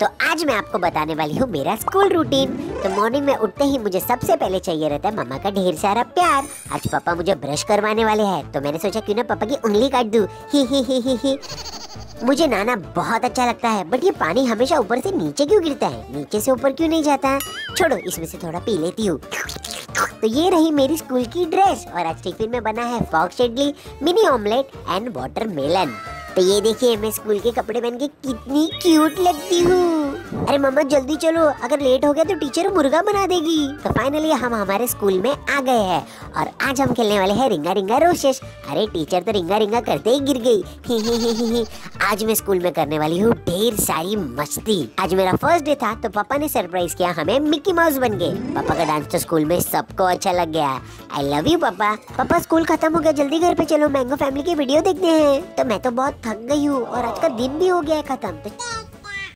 तो आज मैं आपको बताने वाली हूँ मेरा स्कूल रूटीन तो मॉर्निंग में उठते ही मुझे सबसे पहले चाहिए रहता है मम्मा का ढेर सारा प्यार। आज पापा मुझे ब्रश करवाने वाले हैं तो मैंने सोचा क्यों ना पापा की उंगली काट दूँ। ही ही ही ही ही। मुझे नाना बहुत अच्छा लगता है बट ये पानी हमेशा ऊपर से नीचे क्यों गिरता है? नीचे से ऊपर क्यों नहीं जाता? है छोड़ो, इसमें से थोड़ा पी लेती हूँ। तो ये रही मेरी स्कूल की ड्रेस और आज टिफ़िन में बना है fox idli mini omelette and watermelon तो ये देखिए मैं स्कूल के कपड़े पहन के कितनी क्यूट लगती हूँ। अरे मम्मा जल्दी चलो। अगर लेट हो गया तो टीचर मुर्गा बना देगी। तो फाइनली हम हमारे स्कूल में आ गए हैं। और आज हम खेलने वाले हैं रिंगा रिंगा रोशेश। अरे टीचर तो रिंगा रिंगा करते ही गिर गई। ही ही ही ही ही आज मैं स्कूल में करने वाली हूँ ढेर सारी मस्ती। आज मेरा फ़र्स्ट डे था तो पापा ने सरप्राइज़ किया, हमें मिक्की माउस बन गए। पापा का डांस तो स्कूल में सबको अच्छा लग गया। आई लव यू पापा। पापा स्कूल खत्म हो गया, जल्दी घर पे चलो। मैंगो फैमिली की वीडियो देखते हैं। तो मैं तो बहुत थक गई हूँ, और आज का दिन भी हो गया है खत्म। तो